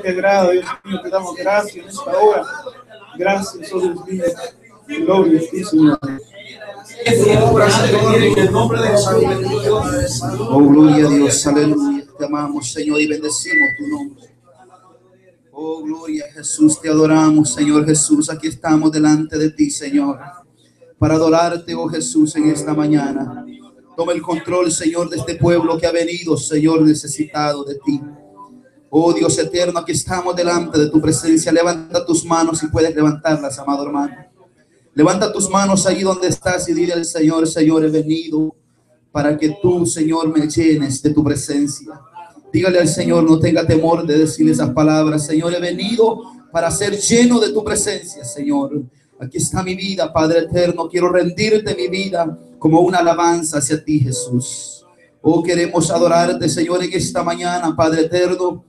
te agrada, Dios mío, te damos gracias en. Gracias, oh Dios mío. Gloria a. Oh, gloria Dios, aleluya. Te amamos, Señor, y bendecimos tu nombre. Oh, gloria Jesús, te adoramos, Señor Jesús. Aquí estamos delante de ti, Señor, para adorarte, oh Jesús, en esta mañana. Toma el control, Señor, de este pueblo que ha venido, Señor, necesitado de ti. Oh Dios eterno, aquí estamos delante de tu presencia. Levanta tus manos si puedes levantarlas, amado hermano. Levanta tus manos ahí donde estás y dile al Señor, Señor, he venido para que tú, Señor, me llenes de tu presencia. Dígale al Señor, no tenga temor de decirle esas palabras. Señor, he venido para ser lleno de tu presencia, Señor. Aquí está mi vida, Padre eterno. Quiero rendirte mi vida como una alabanza hacia ti, Jesús. Oh, queremos adorarte, Señor, en esta mañana, Padre eterno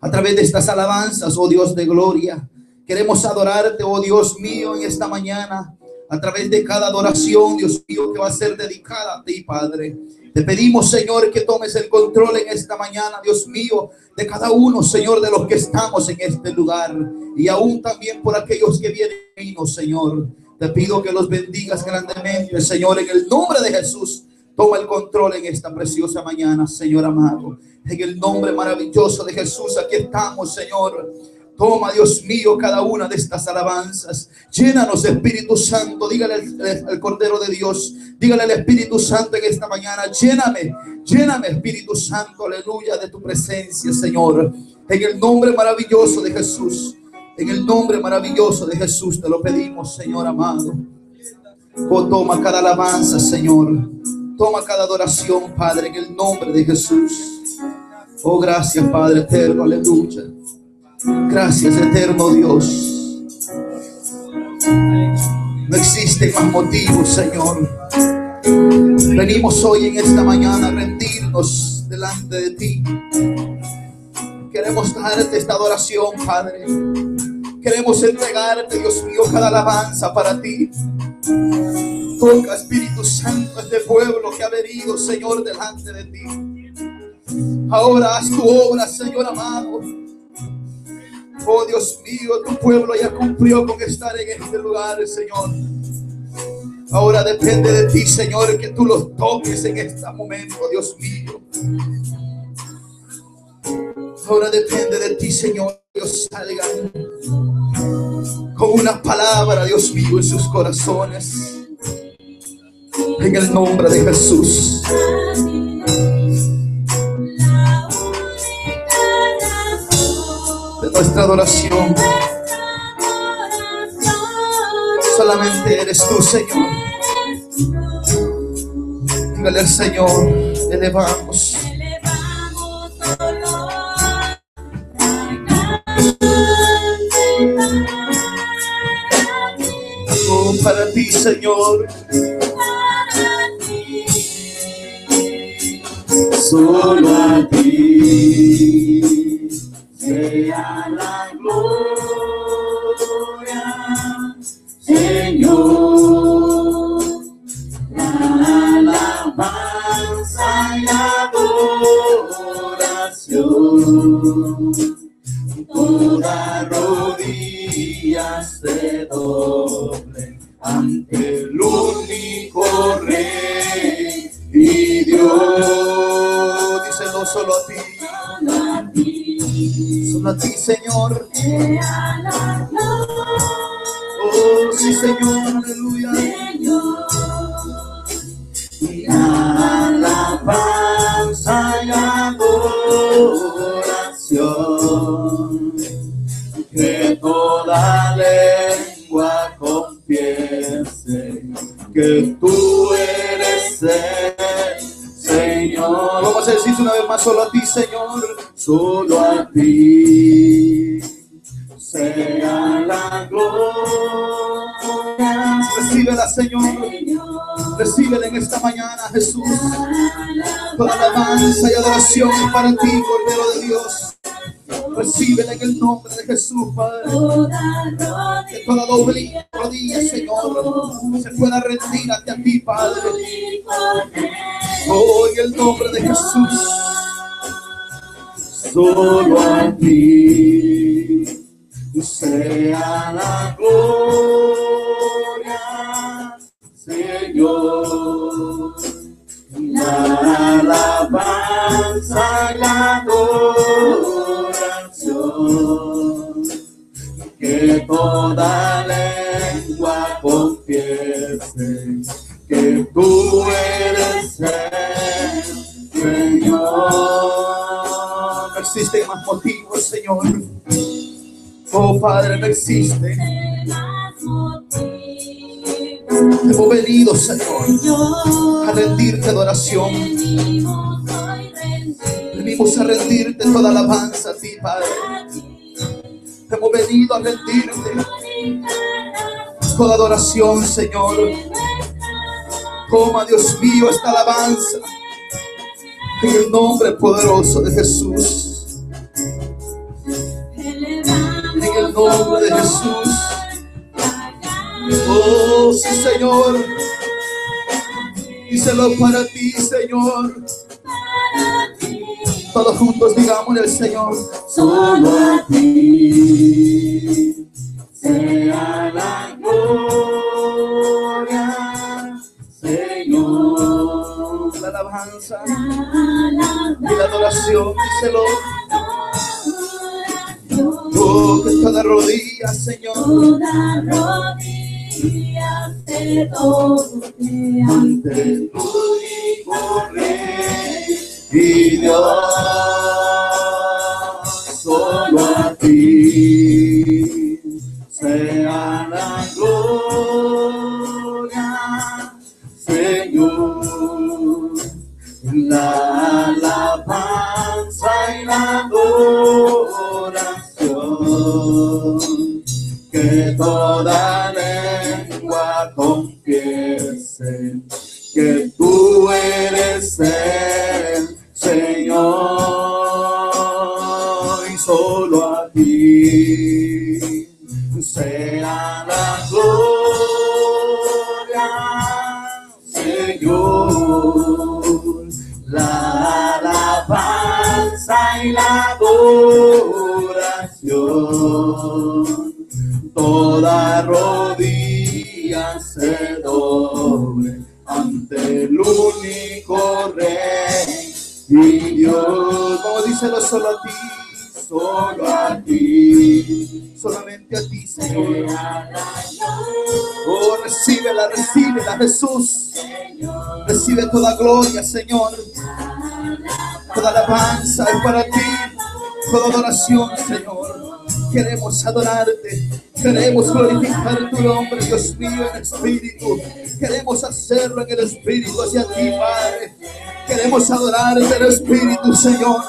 a través de estas alabanzas, oh Dios de gloria. Queremos adorarte, oh Dios mío, en esta mañana, a través de cada adoración, Dios mío, que va a ser dedicada a ti, Padre. Te pedimos, Señor, que tomes el control en esta mañana, Dios mío, de cada uno, Señor, de los que estamos en este lugar y aún también por aquellos que vienen, Señor. Te pido que los bendigas grandemente, Señor, en el nombre de Jesús. Toma el control en esta preciosa mañana, Señor amado. En el nombre maravilloso de Jesús, aquí estamos, Señor. Toma, Dios mío, cada una de estas alabanzas. Llénanos, Espíritu Santo. Dígale al, Cordero de Dios. Dígale al Espíritu Santo en esta mañana. Lléname, lléname, Espíritu Santo. Aleluya, de tu presencia, Señor. En el nombre maravilloso de Jesús. En el nombre maravilloso de Jesús te lo pedimos, Señor amado. Oh, toma cada alabanza, Señor. Toma cada adoración, Padre, en el nombre de Jesús. Oh, gracias, Padre eterno, aleluya. Gracias, eterno Dios. No existe más motivo, Señor. Venimos hoy en esta mañana a rendirnos delante de ti. Queremos darte esta adoración, Padre. Queremos entregarte, Dios mío, cada alabanza para ti. Toca, Espíritu Santo, este pueblo que ha venido, Señor, delante de ti. Ahora haz tu obra, Señor amado. Oh Dios mío, tu pueblo ya cumplió con estar en este lugar, Señor. Ahora depende de ti, Señor, que tú los toques en este momento, Dios mío. Ahora depende de ti, Señor, que ellos salgan con una palabra, Dios mío, en sus corazones. En el nombre de Jesús. De nuestra adoración. Solamente eres tú, Señor. Dígale al Señor, elevamos. Para ti, Señor. solo a ti sea la solo a ti, Señor, solo a ti. Sea la gloria. Recíbela, Señor. Recíbela en esta mañana, Jesús. Toda alabanza y adoración para ti, Cordero de Dios. Recíbela en el nombre de Jesús, Padre. Que toda doble rodilla, Señor, se pueda rendir ante a ti, Padre. En el nombre de Jesús. Solo a ti sea la gloria, Señor. La alabanza y la adoración, que toda Señor. Oh Padre, no existe. Hemos venido, Señor, a rendirte adoración. Venimos a rendirte toda alabanza a ti, Padre. Hemos venido a rendirte toda adoración, Señor. Toma, Dios mío, esta alabanza en el nombre poderoso de Jesús. Para ti, Señor. Todos juntos digámosle al Señor. Solo a ti a ti, solo a ti, solamente a ti, Señor. Oh, recíbela, recíbela, Jesús. Recibe toda gloria, Señor. Toda alabanza es para ti. Toda adoración, Señor. Queremos adorarte. Queremos glorificar tu nombre, Dios mío, en espíritu. Queremos hacerlo en el espíritu hacia ti, Padre. Queremos adorarte en el espíritu, Señor.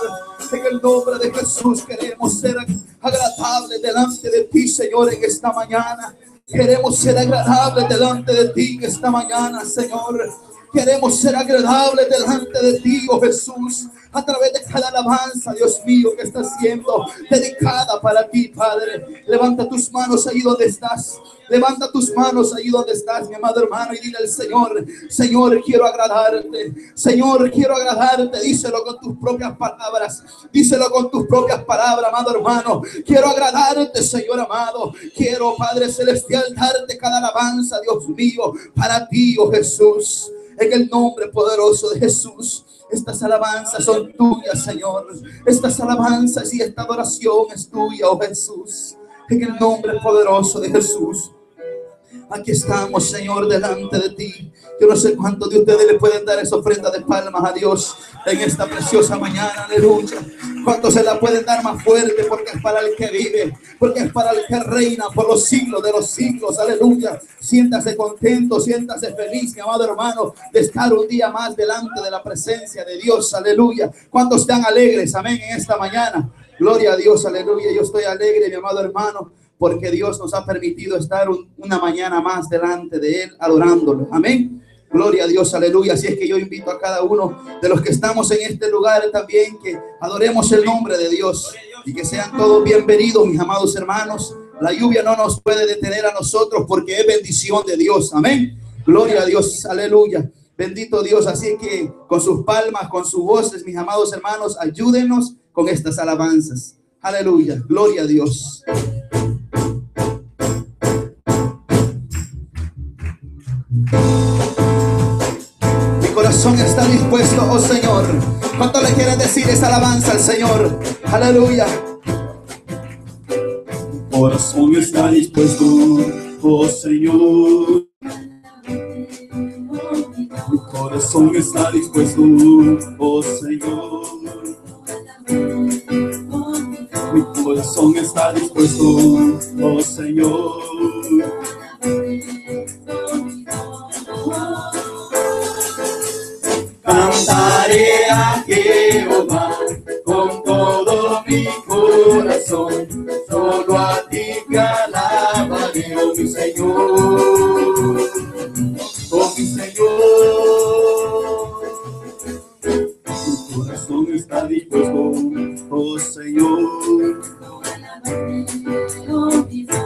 Nombre de Jesús queremos ser agradables delante de ti, Señor, en esta mañana. Queremos ser agradables delante de ti en esta mañana, Señor. Queremos ser agradables delante de ti, oh Jesús, a través de cada alabanza, Dios mío, que está siendo dedicada para ti, Padre. Levanta tus manos ahí donde estás. Levanta tus manos ahí donde estás, mi amado hermano, y dile al Señor, Señor, quiero agradarte. Señor, quiero agradarte. Díselo con tus propias palabras. Díselo con tus propias palabras, amado hermano. Quiero agradarte, Señor amado. Quiero, Padre Celestial, darte cada alabanza, Dios mío, para ti, oh Jesús. En el nombre poderoso de Jesús. Estas alabanzas son tuyas, Señor. Estas alabanzas y esta adoración es tuya, oh Jesús. En el nombre poderoso de Jesús. Aquí estamos, Señor, delante de ti. Yo no sé cuántos de ustedes le pueden dar esa ofrenda de palmas a Dios en esta preciosa mañana. Aleluya. ¿Cuántos se la pueden dar más fuerte? Porque es para el que vive, porque es para el que reina por los siglos de los siglos. Aleluya. Siéntase contento, siéntase feliz, mi amado hermano, de estar un día más delante de la presencia de Dios. Aleluya. ¿Cuántos están alegres? Amén. En esta mañana. Gloria a Dios. Aleluya. Yo estoy alegre, mi amado hermano porque Dios nos ha permitido estar un- una mañana más delante de Él adorándolo. Amén. Gloria a Dios, aleluya. Así es que yo invito a cada uno de los que estamos en este lugar también que adoremos el nombre de Dios y que sean todos bienvenidos, mis amados hermanos. La lluvia no nos puede detener a nosotros porque es bendición de Dios. Amén. Gloria a Dios, aleluya. Bendito Dios. Así que con sus palmas, con sus voces, mis amados hermanos, ayúdenos con estas alabanzas. Aleluya, gloria a Dios. Mi corazón está dispuesto, oh Señor. ¿Cuánto le quieres decir esa alabanza al Señor? Aleluya. Mi corazón está dispuesto, oh Señor. Mi corazón está dispuesto, oh Señor. Mi corazón está dispuesto, oh Señor. Cantaré a Jehová con todo mi corazón. Solo a ti alabaré, oh mi Señor. Oh mi Señor. Mi corazón está dispuesto, oh Señor.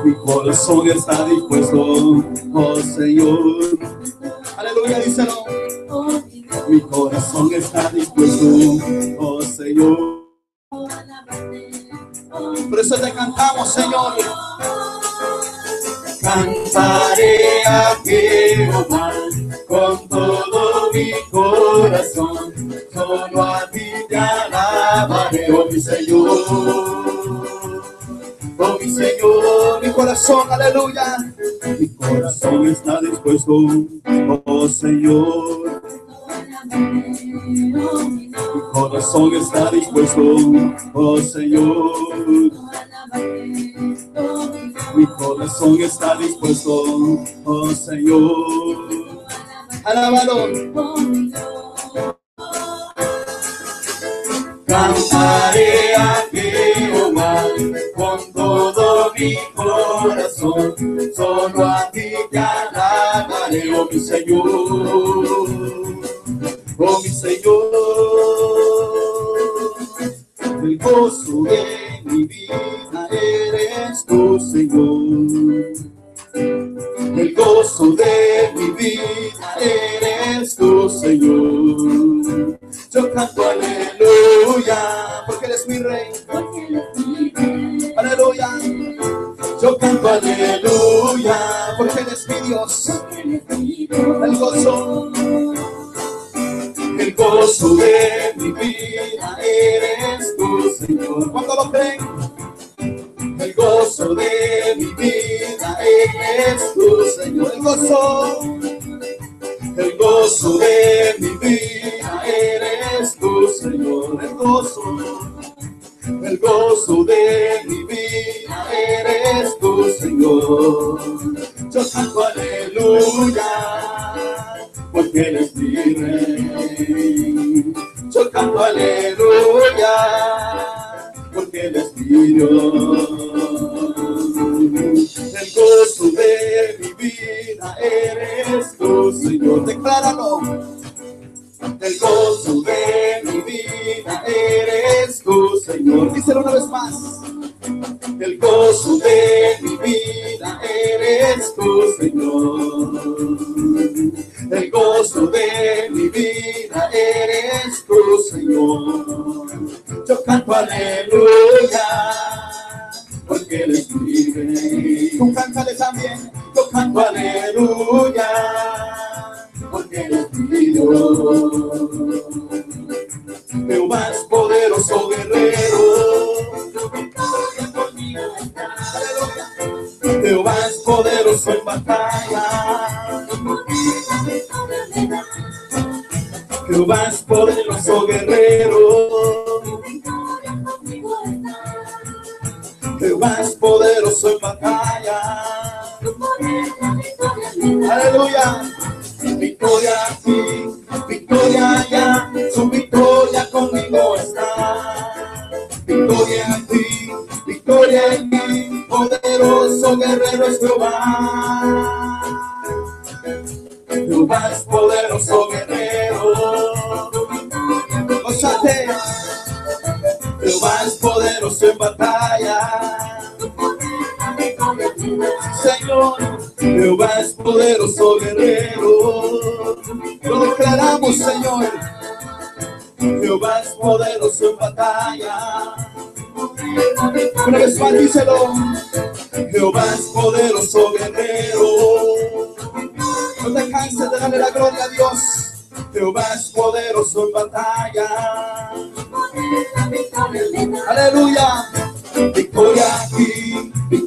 Mi corazón está dispuesto, oh Señor. Corazón está dispuesto, oh Señor. Por eso te cantamos, Señor. Cantaré a Jehová con todo mi corazón. Solo a ti te alabaré, oh mi Señor. Oh mi Señor, Mi corazón, aleluya. mi corazón está dispuesto, oh Señor. Mi corazón está dispuesto, oh Señor. Mi corazón está dispuesto, oh Señor. Alábalo. Cantaré a Jehová con todo mi corazón. Solo a ti te alabaré, oh mi Señor. Oh mi Señor. El gozo de mi vida eres tu Señor. El gozo de mi vida eres tu Señor. Yo canto aleluya, Porque Él es mi rey. Aleluya. Yo canto aleluya, Porque Él es mi Dios. Gozo de mi vida eres tu Señor. Cuando lo creen, El gozo de mi vida eres tu Señor. el gozo. El gozo de mi vida eres tu Señor. El gozo, el gozo de mi vida eres tu Señor. Yo canto aleluya, porque eres mi rey. El gozo de mi vida eres tu Señor. Yo canto aleluya,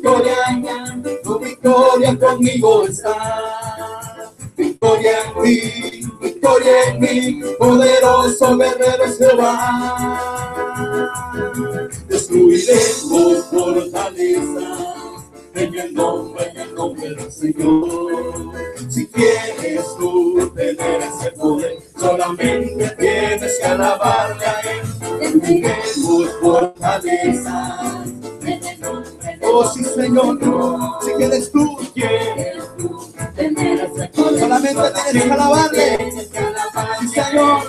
Victoria, tu victoria conmigo está. Victoria en ti, victoria en mí, poderoso guerrero es Jehová. Destruiremos fortalezas en el nombre, en el nombre del Señor. Si quieres Oh, sí, Señor, si quieres tú, solamente tienes que alabarle. Sí, Señor,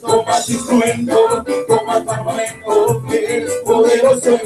toma instrumento, toma armamento, que es poderoso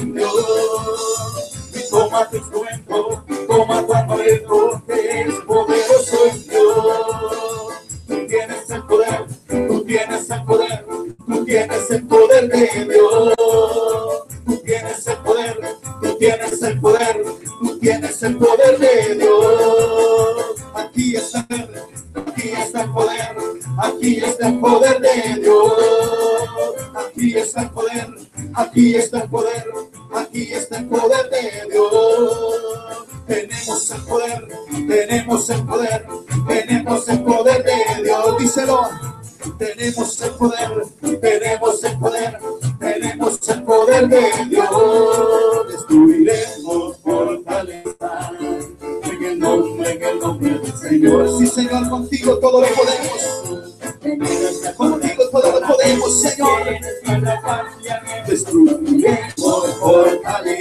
Por fortaleza.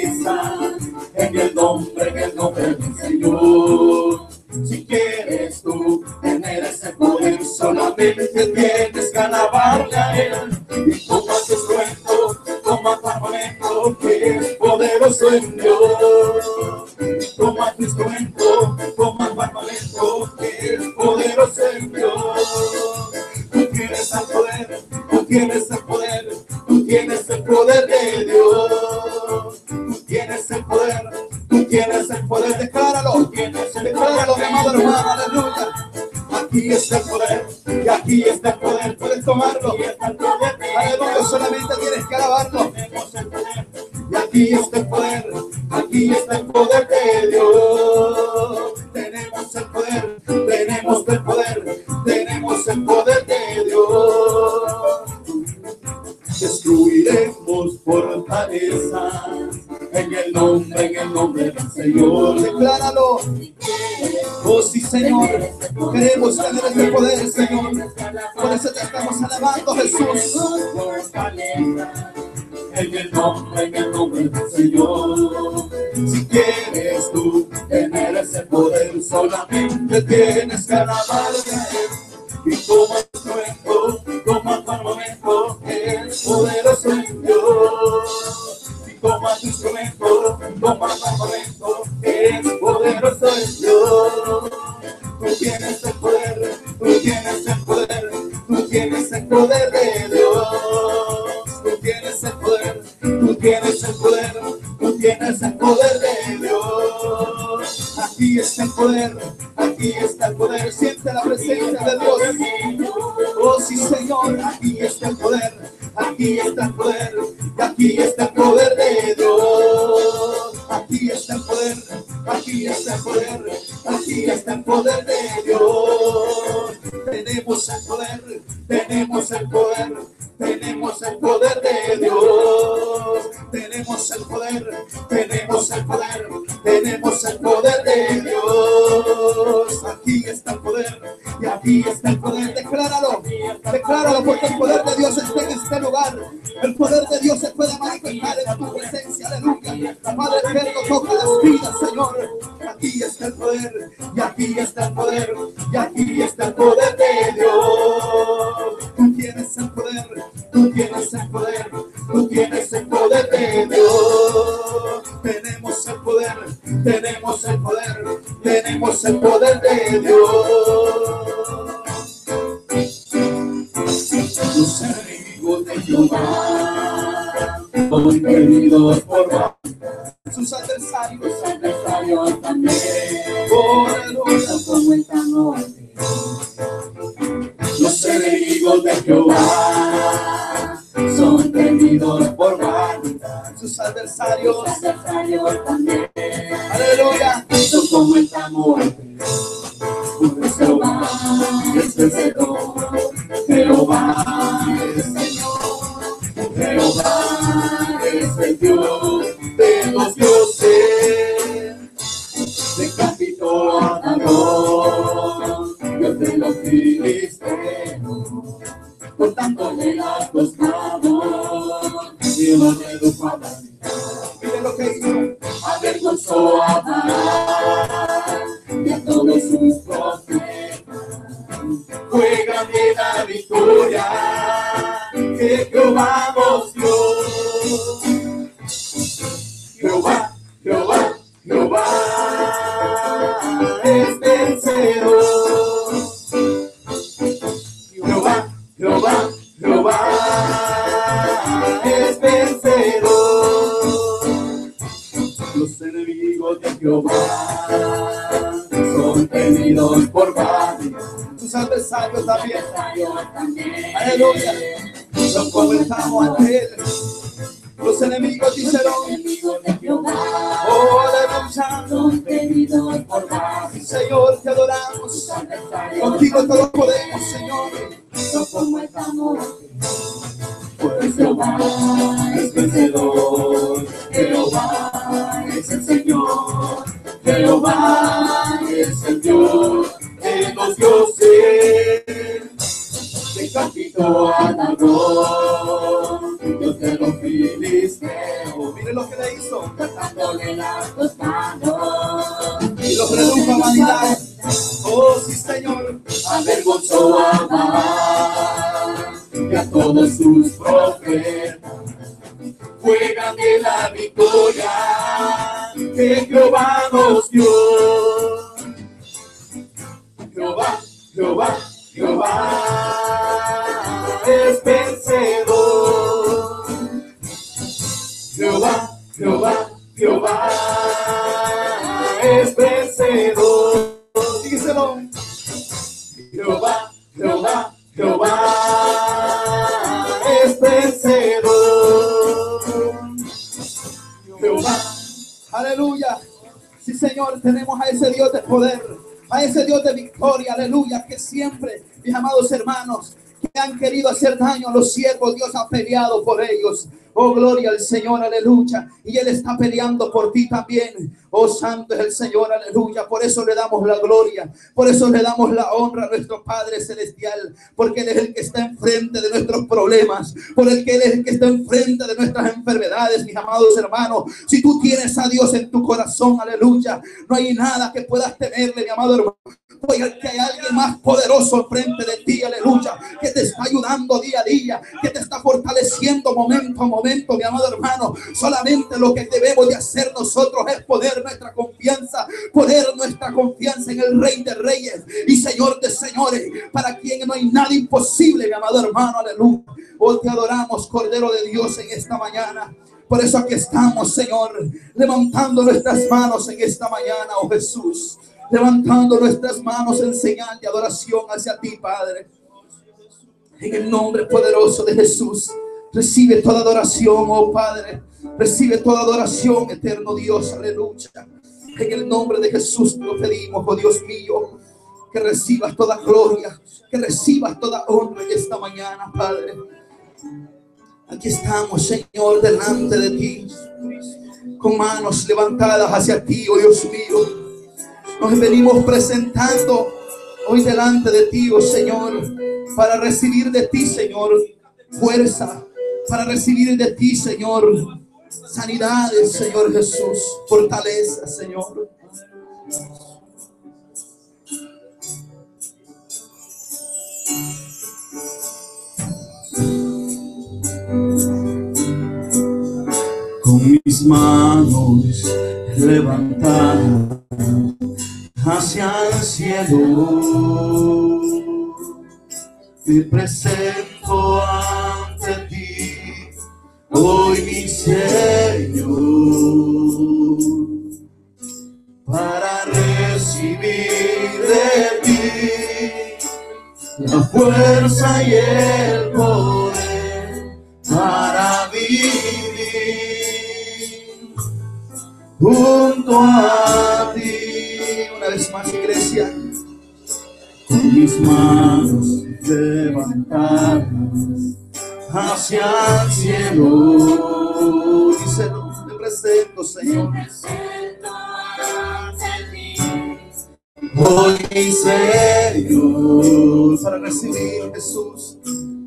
Tú tienes el poder, tú tienes el poder, tú tienes el poder de Dios. Aquí está el poder, aquí está el poder, siente la presencia de Dios. Oh sí Señor, aquí está el poder, aquí está el poder, aquí está el poder de Dios. Aquí está el poder, aquí está el poder, aquí está el poder de Dios. Tenemos el poder, tenemos el poder. Avergonzó a aleluya, que siempre, mis amados hermanos, que han querido hacer daño a los siervos, Dios ha peleado por ellos. Oh, gloria al Señor, aleluya. Y Él está peleando por ti también. Oh, santo es el Señor, aleluya. Por eso le damos la gloria. Por eso le damos la honra a nuestro Padre Celestial. Porque Él es el que está enfrente de nuestros problemas. Por el que Él es el que está enfrente de nuestras enfermedades, mis amados hermanos. Si tú tienes a Dios en tu corazón, aleluya. No hay nada que puedas temerle, mi amado hermano. Porque que hay alguien más poderoso enfrente de ti, aleluya, que te está ayudando día a día, que te está fortaleciendo momento a momento, mi amado hermano. Solamente lo que debemos de hacer nosotros es poner nuestra confianza, poner nuestra confianza en el Rey de Reyes y Señor de Señores, para quien no hay nada imposible, mi amado hermano, aleluya. Hoy te adoramos, Cordero de Dios, en esta mañana. Por eso aquí estamos, Señor, levantando nuestras manos en esta mañana, oh Jesús levantando nuestras manos en señal de adoración hacia ti, Padre. En el nombre poderoso de Jesús, recibe toda adoración, oh Padre. Recibe toda adoración, eterno Dios, aleluya. En el nombre de Jesús lo pedimos, oh Dios mío, que recibas toda gloria, que recibas toda honra en esta mañana, Padre. Aquí estamos, Señor, delante de ti, con manos levantadas hacia ti, oh Dios mío. Nos venimos presentando hoy delante de ti, oh Señor, para recibir de ti, Señor, fuerza, para recibir de ti, Señor, sanidades, Señor Jesús, fortaleza, Señor. Con mis manos levantadas hacia el cielo, me presento ante ti, hoy mi Señor, para recibir de ti la fuerza y el poder para vivir junto a ti. Una vez más, iglesia, con mis manos levantadas hacia el cielo. Díselo, te presento, Señor. Hoy, Señor, para recibir Jesús,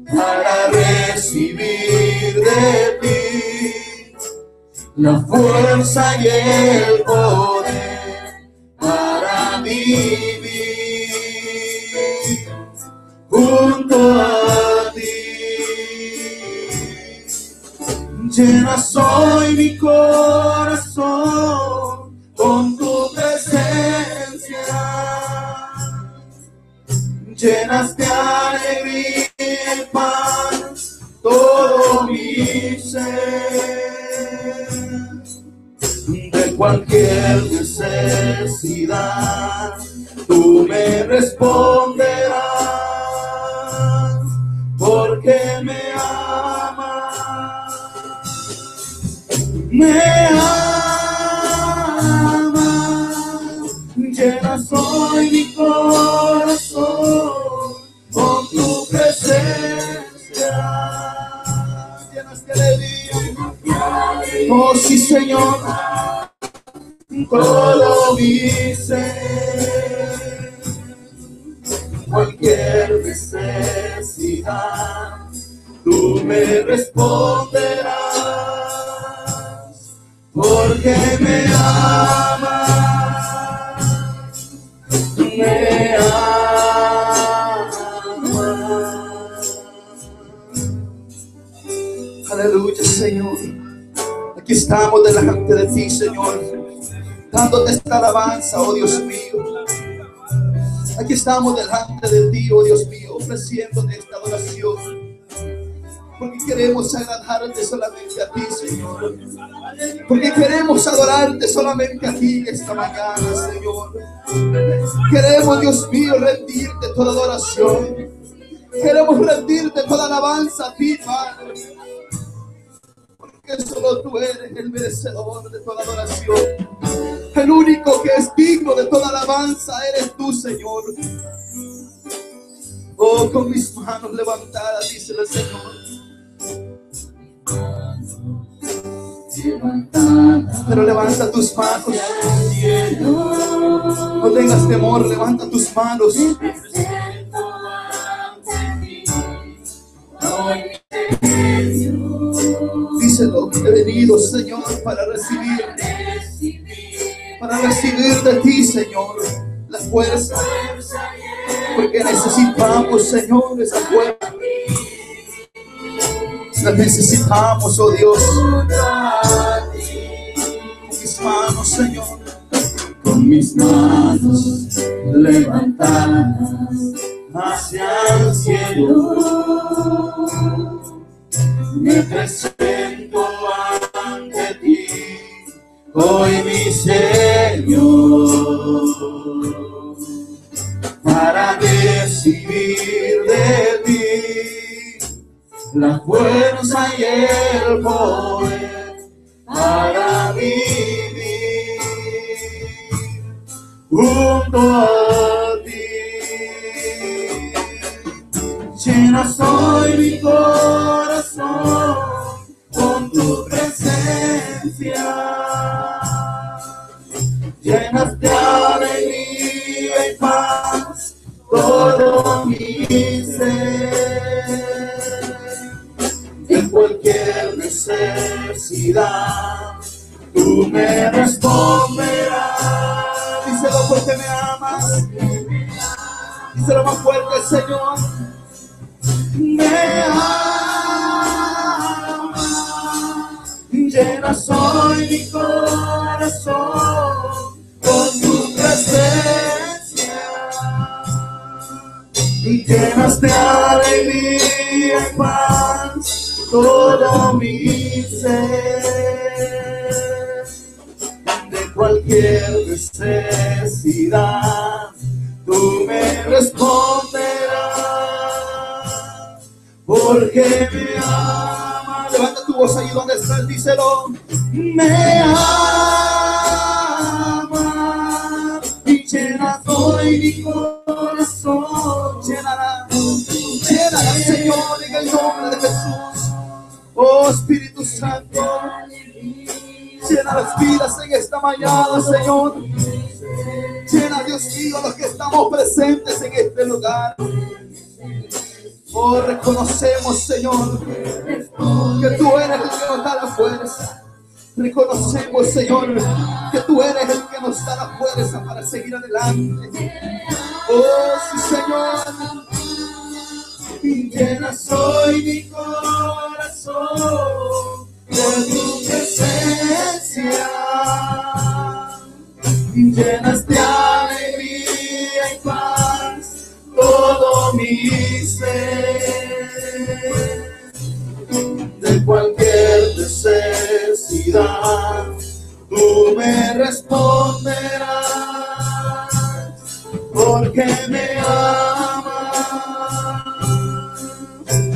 para recibir de ti la fuerza y el poder para vivir junto a ti. Llena soy mi corazón con tu presencia. Llenas de alegría y paz todo mi ser. Cualquier necesidad, tú me responderás, porque me amas. Me amas, llena soy mi corazón con tu presencia. Llenas de alegría. Oh sí, Señor, todo mi ser, cualquier necesidad, tú me responderás, porque me amas, me amas. Aleluya, Señor. Aquí estamos delante de ti, Señor, dándote esta alabanza, oh Dios mío. Aquí estamos delante de ti, oh Dios mío, ofreciéndote esta adoración. Porque queremos agradarte solamente a ti, Señor. Porque queremos adorarte solamente a ti esta mañana, Señor. Queremos, Dios mío, rendirte toda adoración. Queremos rendirte toda alabanza a ti, Padre que solo tú eres el merecedor de toda adoración. El único que es digno de toda alabanza eres tú, Señor. Oh, con mis manos levantadas, dice el Señor. Pero levanta tus manos. No tengas temor, levanta tus manos. Díselo, he venido, Señor, para recibir, para recibir de ti, Señor, la fuerza. Porque necesitamos, Señor, esa fuerza. La necesitamos, oh Dios. Con mis manos, Señor. Con mis manos levantadas hacia el cielo. Me presento ti, hoy mi Señor, para recibir de ti la fuerza y el poder para vivir junto a cualquier necesidad, tú me responderás. Díselo porque me amas. Díselo más fuerte, Señor. Me amas. Llena soy mi corazón con tu presencia. Y llenas de alegría y paz todo mi ser. De cualquier necesidad, tú me responderás. Porque me amas. Levanta tu voz ahí donde estás, díselo. Me amas y llena hoy mi corazón. Llenará, llenará, Señor, en el nombre de Jesús. Oh Espíritu Santo, llena las vidas en esta mañana, Señor. Llena, Dios mío, los que estamos presentes en este lugar. Oh, reconocemos, Señor, que tú eres el que nos da la fuerza. Reconocemos, Señor, que tú eres el que nos da la fuerza para seguir adelante. Oh, sí, Señor. Llena soy mi corazón de tu presencia. Llenas de alegría y paz todo mi ser. De cualquier necesidad, tú me responderás, porque me amas,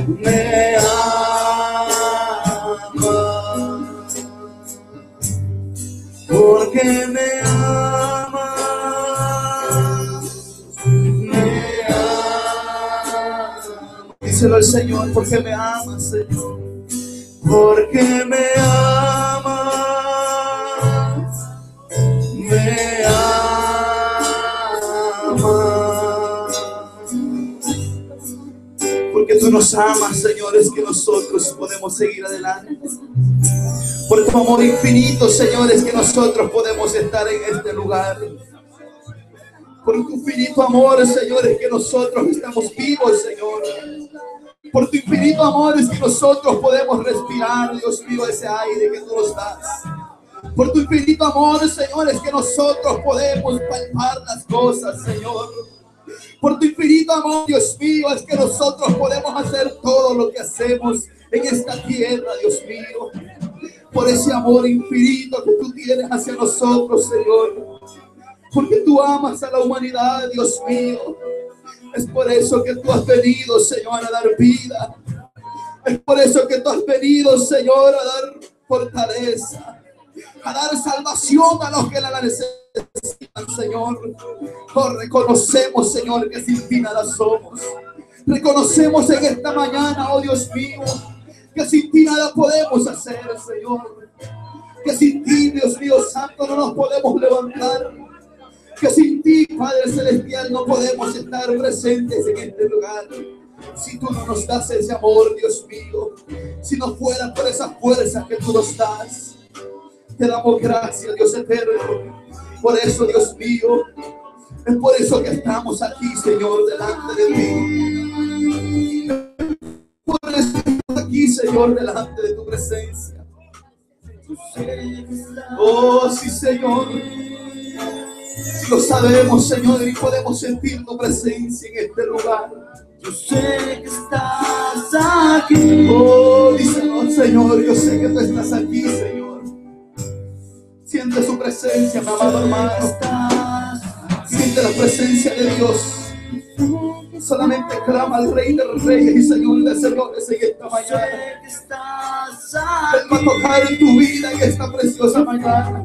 me amas, porque me amas, me amas. Díselo al Señor, porque me amas, Señor, porque me amas, tú nos amas, Señor, es que nosotros podemos seguir adelante. Por tu amor infinito, Señor, es que nosotros podemos estar en este lugar. Por tu infinito amor, Señor, es que nosotros estamos vivos, Señor. Por tu infinito amor es que nosotros podemos respirar, Dios mío, ese aire que tú nos das. Por tu infinito amor, Señor, es que nosotros podemos palpar las cosas, Señor. Por tu infinito amor, Dios mío, es que nosotros podemos hacer todo lo que hacemos en esta tierra, Dios mío. Por ese amor infinito que tú tienes hacia nosotros, Señor. Porque tú amas a la humanidad, Dios mío. Es por eso que tú has venido, Señor, a dar vida. Es por eso que tú has venido, Señor, a dar fortaleza. A dar salvación a los que la necesitan, Señor. Oh, reconocemos, Señor, que sin ti nada somos. Reconocemos en esta mañana, oh Dios mío, que sin ti nada podemos hacer, Señor. Que sin ti, Dios mío santo, no nos podemos levantar. Que sin ti, Padre Celestial, no podemos estar presentes en este lugar. Si tú no nos das ese amor, Dios mío, si no fuera por esa fuerza que tú nos das, te damos gracias, Dios eterno. Por eso, Dios mío, es por eso que estamos aquí, Señor, delante de ti. Por eso estamos aquí, Señor, delante de tu presencia. Oh, sí, Señor. Si lo sabemos, Señor, y podemos sentir tu presencia en este lugar. Yo sé que estás aquí. Oh, díselo, Señor, yo sé que tú estás aquí, Señor. Siente su presencia, mi amado hermano. Siente la presencia de Dios. Solamente clama al Rey de Reyes y Señor de Señores en esta mañana. Él va a tocar en tu vida en esta preciosa mañana.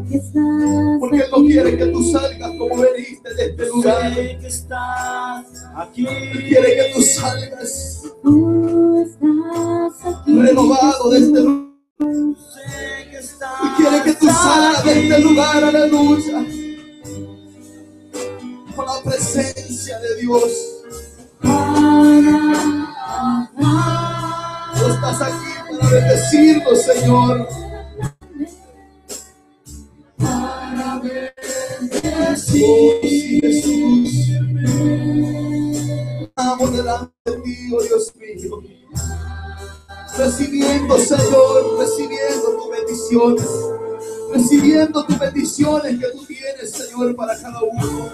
Porque Él no quiere que tú salgas como veniste de este lugar. Él quiere que tú salgas renovado de este lugar. Y quiere que tú salgas de este lugar, aleluya. Con la presencia de Dios. Tú estás aquí para bendecirnos, Señor. Para bendecir, Jesús. Estamos delante de ti, oh Dios mío recibiendo, Señor, recibiendo tus bendiciones, recibiendo tus bendiciones que tú tienes, Señor, para cada uno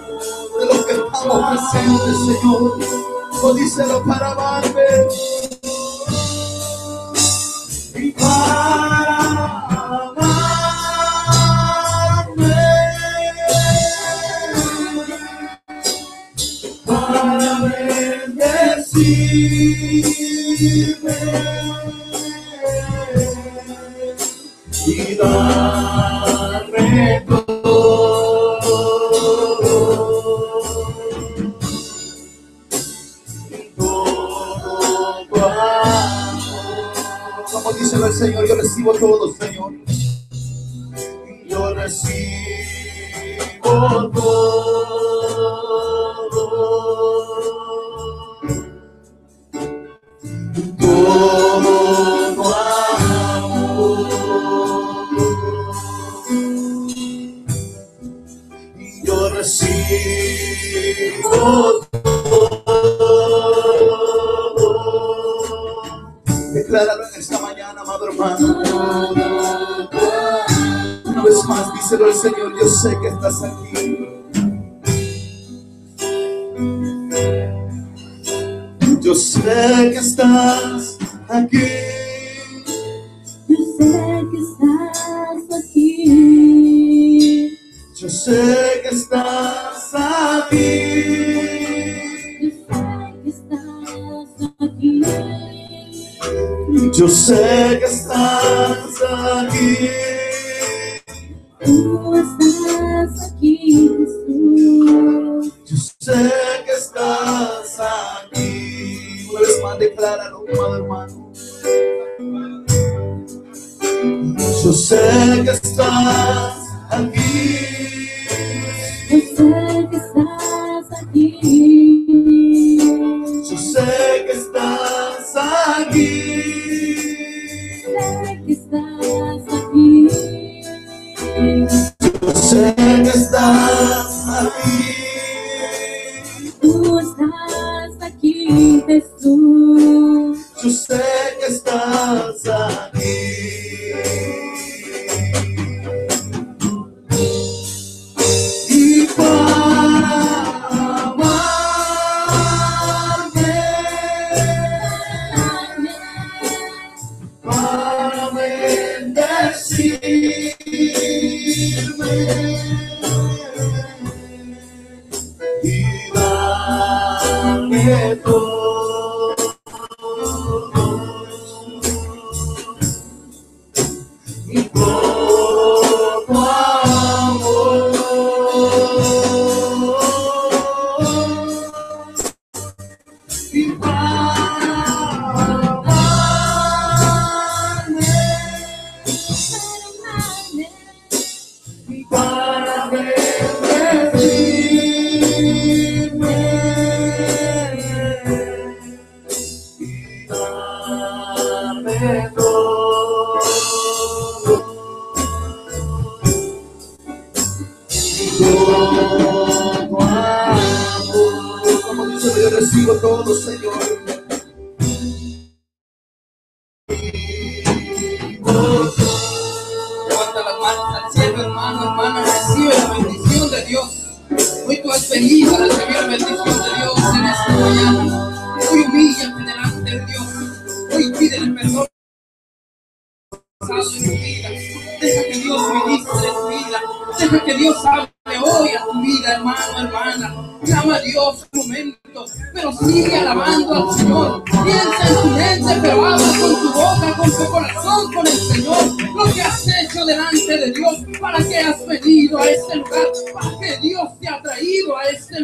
de los que estamos presentes, Señor. Podíselo para amarme y para amarme. Para bendecirme y darme todo. Todo tu amor. Como dice el Señor, yo recibo todo, Señor. yo recibo todo. Señor, yo sé que estás aquí. Yo sé que estás aquí. Yo sé que estás aquí. Yo sé que estás aquí. Yo sé que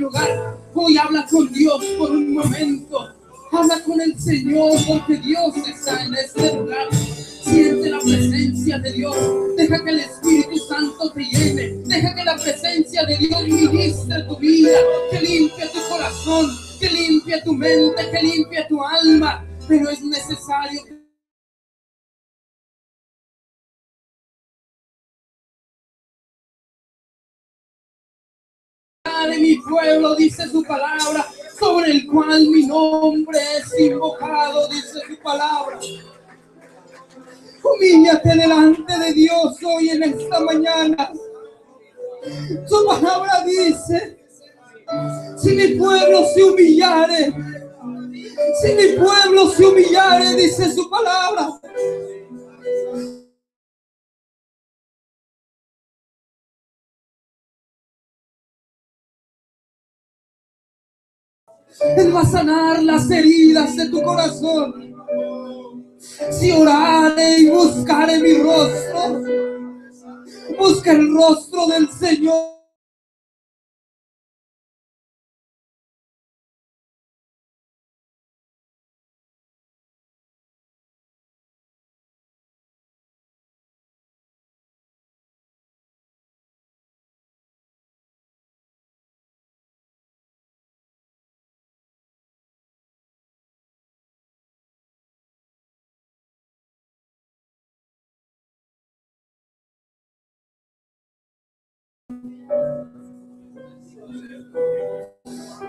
lugar. Hoy habla con Dios por un momento. Habla con el Señor porque Dios está en este lugar. Siente la presencia de Dios. Deja que el Espíritu Santo te llene. Deja que la presencia de Dios ministre tu vida. Que limpie tu corazón. Que limpie tu mente. Que limpie tu alma. Pero es necesario que pueblo, dice su palabra, sobre el cual mi nombre es invocado, dice su palabra. Humíllate delante de Dios hoy en esta mañana. Su palabra dice, si mi pueblo se humillare, si mi pueblo se humillare, dice su palabra. Él va a sanar las heridas de tu corazón. Si orare y buscare mi rostro, busca el rostro del Señor.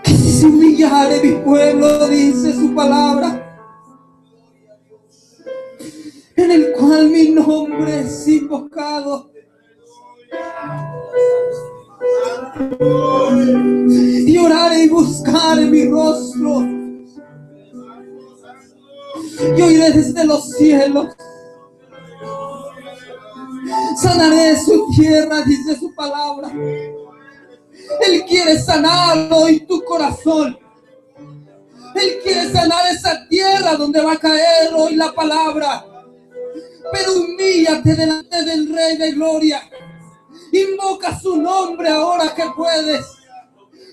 Que se humillare mi pueblo, dice su palabra, en el cual mi nombre es invocado. Y orar y buscar en mi rostro. Y oiré desde los cielos. Sanaré su tierra, dice su palabra. Él quiere sanar hoy tu corazón. Él quiere sanar esa tierra donde va a caer hoy la palabra. Pero humíllate delante del Rey de Gloria. Invoca su nombre ahora que puedes.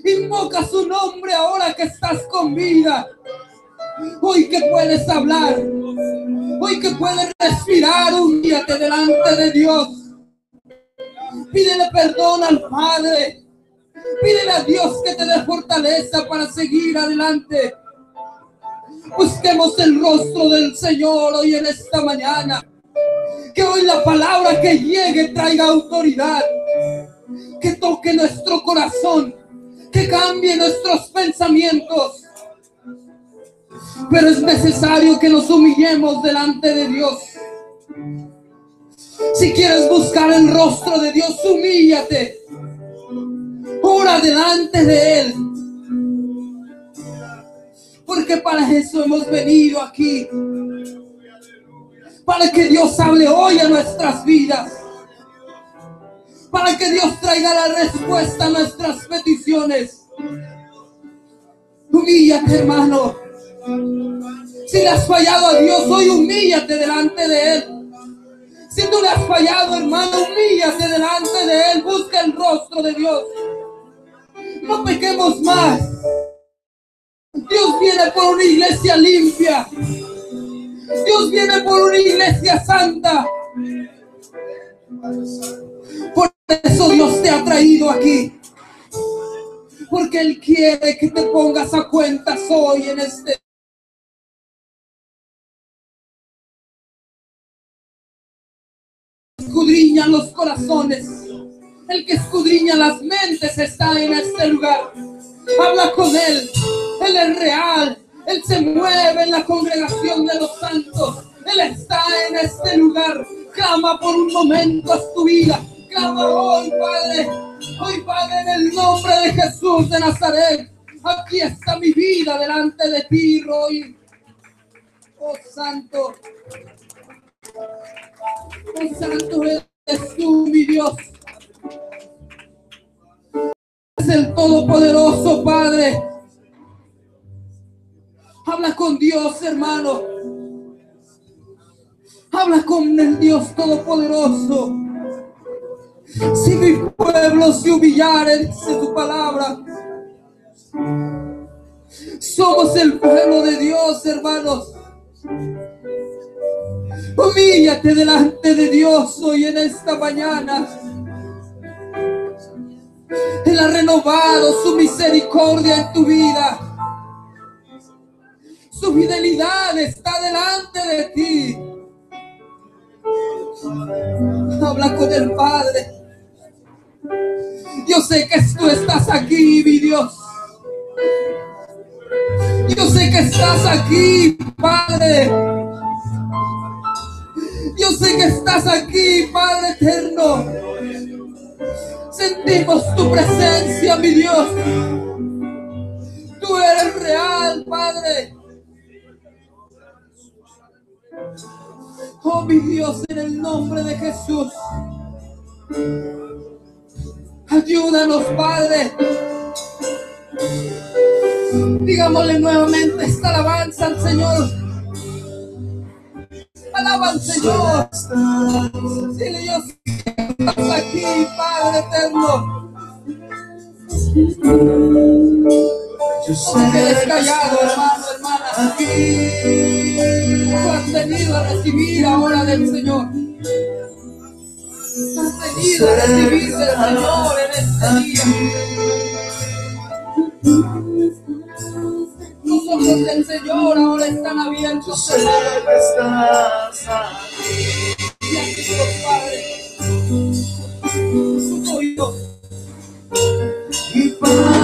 Invoca su nombre ahora que estás con vida. Hoy que puedes hablar. Hoy que puedes respirar, humíllate delante de Dios. Pídele perdón al Padre. Pídele a Dios que te dé fortaleza para seguir adelante. Busquemos el rostro del Señor hoy en esta mañana. Que hoy la palabra que llegue traiga autoridad. Que toque nuestro corazón. Que cambie nuestros pensamientos. Pero es necesario que nos humillemos delante de Dios. Si quieres buscar el rostro de Dios, humíllate. Ora delante de Él. Porque para eso hemos venido aquí. Para que Dios hable hoy a nuestras vidas. Para que Dios traiga la respuesta a nuestras peticiones. Humíllate, hermano. Si le has fallado a Dios, hoy humíllate delante de Él. Si tú le has fallado, hermano, humíllate delante de Él. Busca el rostro de Dios. No pequemos más. Dios viene por una iglesia limpia. Dios viene por una iglesia santa. Por eso Dios te ha traído aquí. Porque Él quiere que te pongas a cuentas hoy en este escudriña los corazones. El que escudriña las mentes está en este lugar. Habla con Él. Él es real. Él se mueve en la congregación de los santos. Él está en este lugar. Clama por un momento a tu vida. Clama hoy, Padre. Hoy, Padre, en el nombre de Jesús de Nazaret. Aquí está mi vida delante de ti, Roy. Oh, Santo. Oh, Santo eres tú, mi Dios. Es el Todopoderoso, Padre. Habla con Dios, hermano. Habla con el Dios Todopoderoso. Si mi pueblo se humillare, dice su palabra. Somos el pueblo de Dios, hermanos. Humíllate delante de Dios hoy en esta mañana. Él ha renovado su misericordia en tu vida. Su fidelidad está delante de ti. Habla con el Padre. Yo sé que tú estás aquí, mi Dios. Yo sé que estás aquí, Padre. Yo sé que estás aquí, Padre eterno. Sentimos tu presencia, mi Dios. Tú eres real, Padre. Oh, mi Dios, en el nombre de Jesús. Ayúdanos, Padre. Digámosle nuevamente esta alabanza al Señor. Alaba al Señor. si Dile yo estás aquí, Padre eterno. Yo que eres callado, hermano, hermana. Tú has venido a recibir ahora del Señor. Tú has venido a recibir del Señor en este día ojos del Señor ahora están abiertos. Siempre estás aquí. Y aquí Padre. Soy yo. Mi Padre.